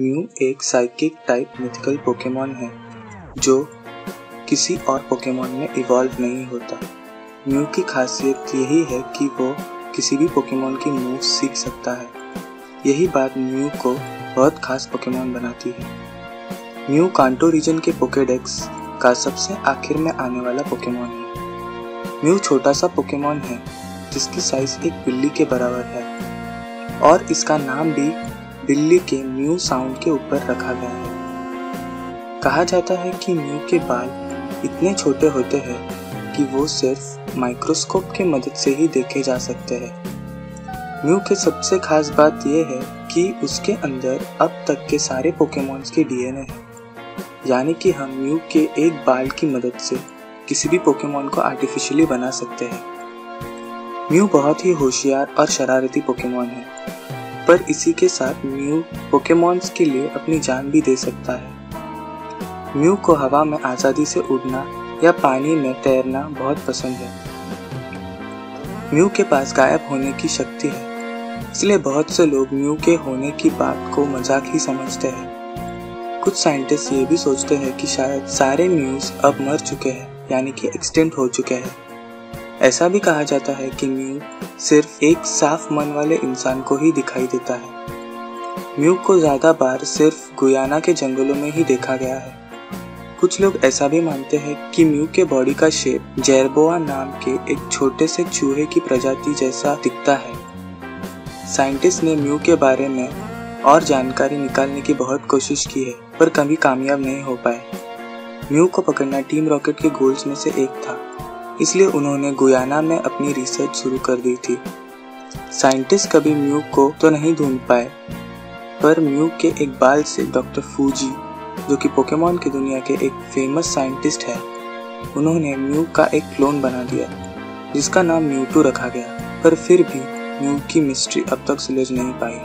Mu एक psychic type mythical Pokemon है, जो किसी और पोकेमॉन में इवॉल्व नहीं होता। म्यू की खासियत यही है कि वो किसी भी पोकेमॉन की मूव सीख सकता है। यही बात म्यू को बहुत खास पोकेमॉन बनाती है। म्यू कांटो रीजन के पोकेडेक्स का सबसे आखिर में आने वाला पोकेमॉन है। म्यू छोटा सा पोकेमॉन है, जिसकी साइज़ एक बिल्ली के बराबर है, और इसका नाम भी बिल्ली के म्यू साउंड के ऊपर रखा गया है। कहा जाता है कि म्यू के बाल इतने छोटे होते हैं कि वो सिर्फ़ माइक्रोस्कोप के मदद से ही देखे जा सकते हैं। म्यू के सबसे खास बात यह है कि उसके अंदर अब तक के सारे पोकेमॉन्स के डीएनए हैं। यानी कि हम म्यू के एक बाल की मदद से किसी भी पोकेमॉन को आर्टिफिशियली बना सकते हैं। म्यू बहुत ही होशियार और शरारती पोकेमॉन है। पर इसी के साथ म्यू पोकेमॉन्स के लिए अपनी जान भी दे सकता है। म्यू को हवा में आज़ादी से उड़ना या पानी में तैरना बहुत पसंद है। म्यू के पास गायब होने की शक्ति है, इसलिए बहुत से लोग म्यू के होने की बात को मज़ाक ही समझते हैं। कुछ साइंटिस्ट ये भी सोचते हैं कि शायद सारे म्यूज अब मर चुके हैं, यानी कि एक्सटेंट हो चुके हैं। ऐसा भी कहा जाता है कि म्यू सिर्फ़ एक साफ़ मन वाले इंसान को ही दिखाई देता है। म्यू को ज़्यादा बार सिर्फ़ गुयाना के जंगलों में ही देखा गया है। कुछ लोग ऐसा भी मानते हैं कि म्यू के बॉडी का शेप जेरबोआ नाम के एक छोटे से चूहे की प्रजाति जैसा दिखता है। साइंटिस्ट ने म्यू के बारे में और जानकारी निकालने की बहुत कोशिश की है, पर कभी कामयाब नहीं हो पाए। म्यू को पकड़ना टीम रॉकेट के गोल्स में से एक था। इसलिए उन्होंने गुयाना में अपनी रिसर्च शुरू कर दी थी। साइंटिस्ट कभी म्यू को तो नहीं ढूंढ पाए, पर म्यू के एक बाल से डॉक्टर फूजी, जो कि पोकेमॉन की दुनिया के एक फ़ेमस साइंटिस्ट है, उन्होंने म्यू का एक क्लोन बना दिया, जिसका नाम म्यूटू रखा गया, पर फिर भी म्यू की मिस्ट्री अब तक सुलझ नहीं पाई।